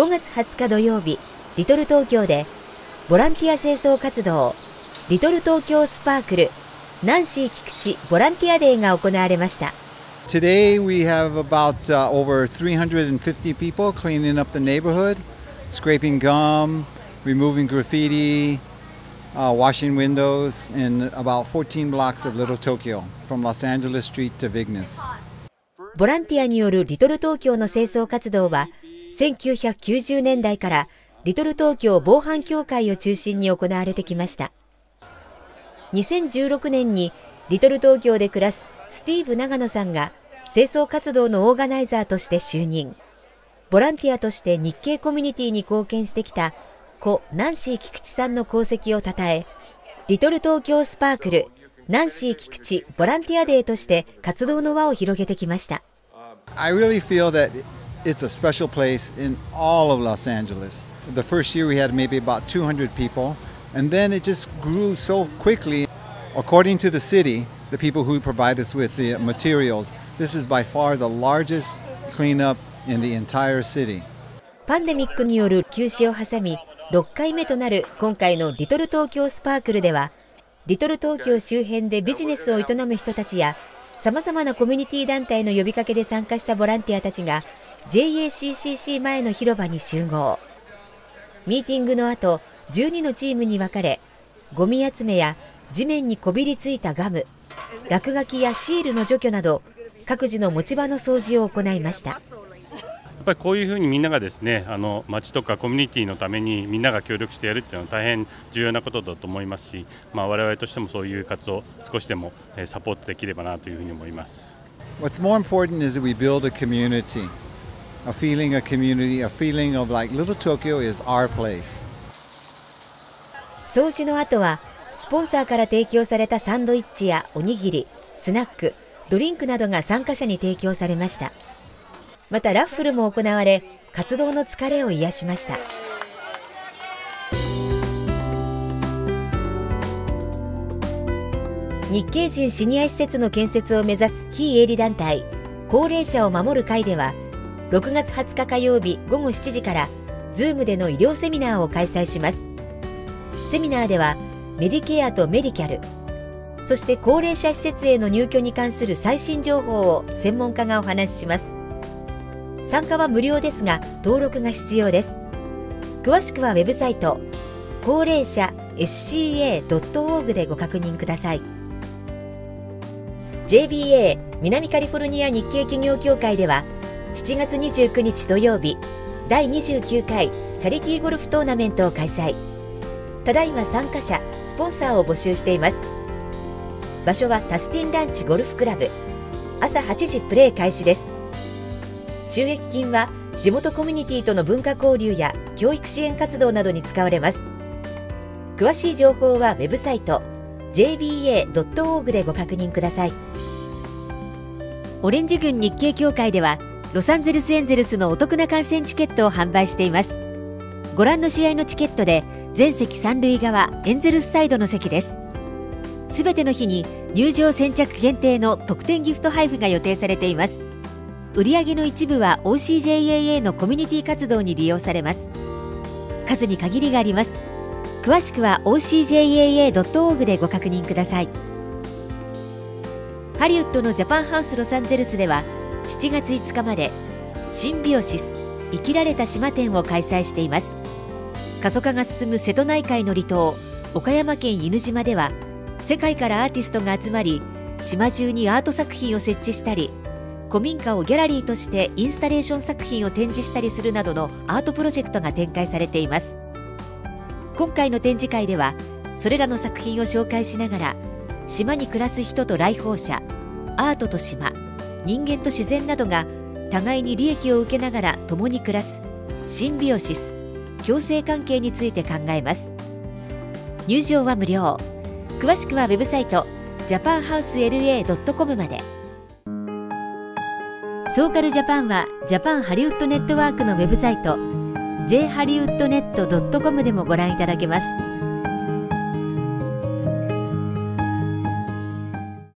5月20日土曜日リトル東京でボランティア清掃活動リトル東京スパークルナンシー菊池ボランティアデーが行われました Today we have about uh, over 350 people cleaning up the neighborhood, scraping gum, removing graffiti, uh, washing windows in about 14 blocks of Little Tokyo from Los Angeles Street to Vignes. ボランティアによるリトル東京の清掃活動は1990年代からリトル東京防犯協会を中心に行われてきました。2016年にリトル東京で暮らすスティーブ長野さんが清掃活動のオーガナイザーとして就任。ボランティアとして日系コミュニティに貢献してきた故ナンシー菊池さんの功績をたたえリトル東京スパークルナンシー菊池ボランティアデーとして活動の輪を広げてきました。I really feel that it's a special place in all of Los Angeles. The first year we had maybe about 200 people, and then it just grew so quickly. According to the city, the people who provide us with the materials, this is by far the largest cleanup in the entire city. パンデミックによる休止を挟み6回目となる今回のリトル東京スパークルではリトル東京周辺でビジネスを営む人たちやさまざまなコミュニティ団体の呼びかけで参加したボランティアたちが JACCC 前の広場に集合。ミーティングの後12のチームに分かれゴミ集めや地面にこびりついたガム落書きやシールの除去など各自の持ち場の掃除を行いました。やっぱりこういうふうにみんながですねあの町とかコミュニティのためにみんなが協力してやるっていうのは大変重要なことだと思いますし、まあ、我々としてもそういう活動を少しでもえーサポートできればなというふうに思います。What's more important is that we build a community, a feeling of community, a feeling of like Little Tokyo is our place. 掃除の後はスポンサーから提供されたサンドイッチやおにぎりスナックドリンクなどが参加者に提供されましたまたラッフルも行われ活動の疲れを癒しました日系人シニア施設の建設を目指す非営利団体高齢者を守る会では6月20日火曜日午後7時から Zoom での医療セミナーを開催します。セミナーではメディケアとメディキャルそして高齢者施設への入居に関する最新情報を専門家がお話しします。参加は無料ですが登録が必要です。詳しくはウェブサイト高齢者 SCA.org でご確認ください。JBA 南カリフォルニア日系企業協会では7月29日土曜日第29回チャリティーゴルフトーナメントを開催。ただいま参加者スポンサーを募集しています。場所はタスティンランチゴルフクラブ。朝8時プレー開始です。収益金は地元コミュニティとの文化交流や教育支援活動などに使われます。詳しい情報はウェブサイト jba.org でご確認ください。オレンジ軍日系協会ではロサンゼルスエンゼルスのお得な観戦チケットを販売しています。ご覧の試合のチケットで全席三塁側エンゼルスサイドの席です。すべての日に入場先着限定の特典ギフト配布が予定されています。売上の一部は OCJAA のコミュニティ活動に利用されます。数に限りがあります。詳しくは OCJAA.org でご確認ください。ハリウッドのジャパンハウスロサンゼルスでは7月5日までシンビオシス生きられた島展を開催しています。過疎化が進む瀬戸内海の離島岡山県犬島では世界からアーティストが集まり島中にアート作品を設置したり古民家をギャラリーとしてインスタレーション作品を展示したりするなどのアートプロジェクトが展開されています。今回の展示会ではそれらの作品を紹介しながら島に暮らす人と来訪者アートと島人間と自然などが互いに利益を受けながら共に暮らすシンビオシス共生関係について考えます。入場は無料。詳しくはウェブサイトジャパンハウス LA.com まで。ソーカルジャパンはジャパンハリウッドネットワークのウェブサイト jhollywoodnet.com でもご覧いただけます。